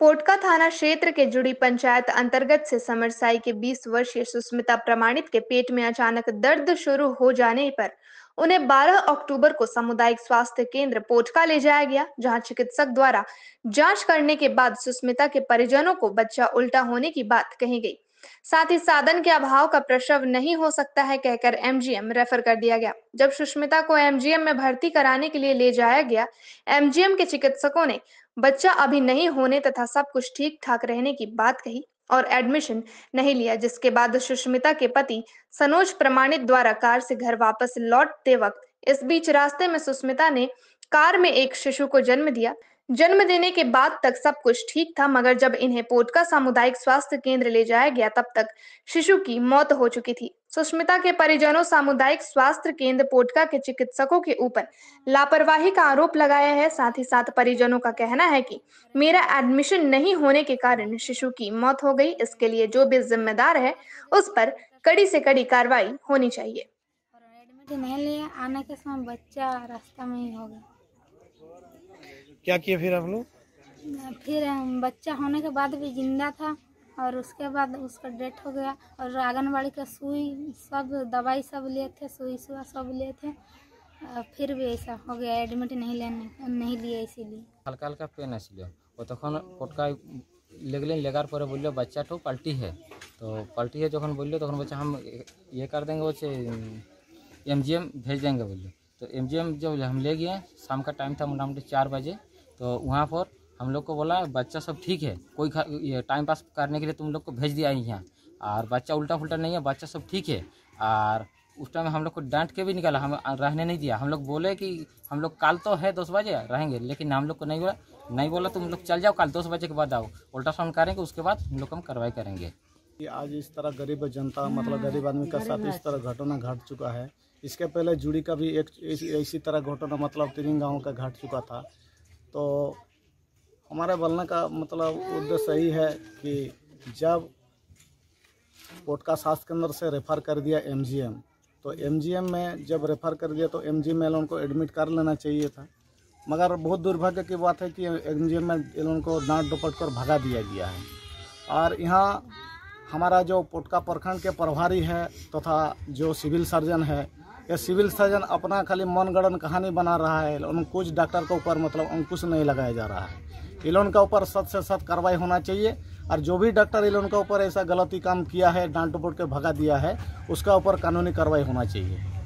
पोटका थाना क्षेत्र के जुड़ी पंचायत अंतर्गत से समरसाई के 20 वर्षीय सुस्मिता प्रमाणित के पेट में अचानक दर्द शुरू हो जाने पर उन्हें 12 अक्टूबर को सामुदायिक स्वास्थ्य केंद्र पोटका ले जाया गया, जहाँ चिकित्सक द्वारा जाँच करने के बाद सुस्मिता के परिजनों को बच्चा उल्टा होने की बात कही गई। साथ ही साधन के अभाव का प्रसव नहीं हो सकता है, कहकर एमजीएम रेफर कर दिया गया। जब सुष्मिता को एमजीएम में भर्ती कराने के लिए ले जाया गया एमजीएम के चिकित्सकों ने, बच्चा अभी नहीं होने तथा सब कुछ ठीक ठाक रहने की बात कही और एडमिशन नहीं लिया, जिसके बाद सुष्मिता के पति सनोज प्रमाणित द्वारा कार से घर वापस लौटते वक्त, इस बीच रास्ते में सुष्मिता ने कार में एक शिशु को जन्म दिया जन्म देने के बाद तक सब कुछ ठीक था, मगर जब इन्हें पोटका सामुदायिक स्वास्थ्य केंद्र ले जाया गया, तब तक शिशु की मौत हो चुकी थी। सुष्मिता के परिजनों सामुदायिक स्वास्थ्य केंद्र पोटका के चिकित्सकों के ऊपर लापरवाही का आरोप लगाया है। साथ ही साथ परिजनों का कहना है कि मेरा एडमिशन नहीं होने के कारण शिशु की मौत हो गई। इसके लिए जो भी जिम्मेदार है, उस पर कड़ी से कड़ी कार्रवाई होनी चाहिए। नहीं लिया, आने के समय बच्चा रास्ता में ही हो गया क्या किए फिर आप लोग? फिर बच्चा होने के बाद भी ज़िंदा था और उसके बाद उसका डेथ हो गया और आंगनबाड़ी का सुई सब दवाई सब लिए थे सुई सुआ सब लिए थे। फिर भी ऐसा हो गया एडमिट नहीं लेने नहीं लिए इसीलिए। हल्का हल्का पेन आसिल वो तक पटका गए लेगार पर बोलो बच्चा तो पल्टी है। तो पल्टी है जो बोलो तो बच्चा हम ये कर देंगे वो एम जी एम भेज देंगे बोलो तो एम जी एम जब हम ले गए शाम का टाइम था मोटामोटी चार बजे। तो वहाँ पर हम लोग को बोला, बच्चा सब ठीक है? कोई टाइम पास करने के लिए तुम लोग को भेज दिया यहाँ। और बच्चा उल्टा फुलटा नहीं है, बच्चा सब ठीक है। और उस टाइम हम लोग को डांट के भी निकाला, हम रहने नहीं दिया। हम लोग बोले कि हम लोग कल तो है, दस बजे रहेंगे। लेकिन हम लोग को नहीं बोला नहीं बोला तुम लोग, चल जाओ, कल दस बजे के बाद आओ। अल्ट्रासाउंड करेंगे, उसके बाद हम लोग हम कार्रवाई करेंगे। कि आज इस तरह गरीब जनता मतलब गरीब आदमी का साथ इस तरह घटना घट चुका है। इसके पहले जुड़ी का भी एक इस- तरह घटना मतलब तीन गाँव का घट चुका था। तो हमारे बोलने का मतलब उद्देश्य यही है कि जब पोटका स्वास्थ्य केंद्र से रेफर कर दिया एमजीएम तो एमजीएम में जब रेफर कर दिया तो एमजीएम में उनको एडमिट कर लेना चाहिए था। मगर बहुत दुर्भाग्य की बात है कि एमजीएम में लोगों को डांट डपट कर भगा दिया गया है। और यहाँ हमारा जो पोटका प्रखंड के प्रभारी है तथा तो जो सिविल सर्जन है ये सिविल सर्जन अपना खाली मनगणन कहानी बना रहा है कुछ डॉक्टर के ऊपर मतलब अंकुश नहीं लगाया जा रहा है। इन लोगों के ऊपर सत से सत कार्रवाई होना चाहिए और जो भी डॉक्टर इन लोगों के ऊपर ऐसा गलती काम किया है डांट डपट के भगा दिया है, उसका ऊपर कानूनी कार्रवाई होना चाहिए।